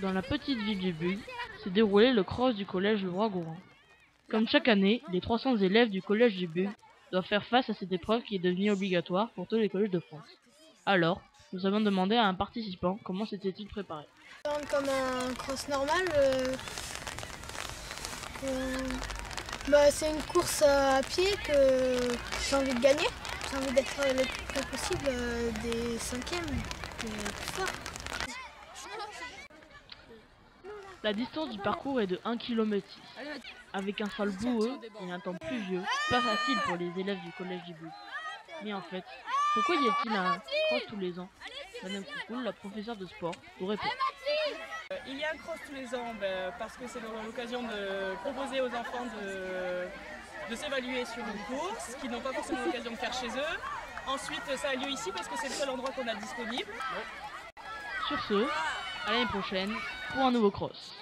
Dans la petite ville du Bug, s'est déroulé le cross du collège Le Roi-Gourand. Comme chaque année, les 300 élèves du collège du Bug doivent faire face à cette épreuve qui est devenue obligatoire pour tous les collèges de France. Alors, nous avons demandé à un participant comment s'était-il préparé. Comme un cross normal, euh, euh, bah, c'est une course à pied que j'ai envie de gagner. J'ai envie d'être le plus possible euh, des cinquièmes, forts. La distance du parcours est de 1 km Avec un sol boueux et un temps pluvieux, pas facile pour les élèves du collège du Bug. Mais en fait, pourquoi y a-t-il un cross tous les ans? Madame la professeure de sport, vous répond. Euh, il y a un cross tous les ans ben, parce que c'est l'occasion de proposer aux enfants de, de s'évaluer sur une course qu'ils n'ont pas forcément l'occasion de faire chez eux. Ensuite, ça a lieu ici parce que c'est le seul endroit qu'on a disponible. Sur ce, à l'année prochaine pour un nouveau cross.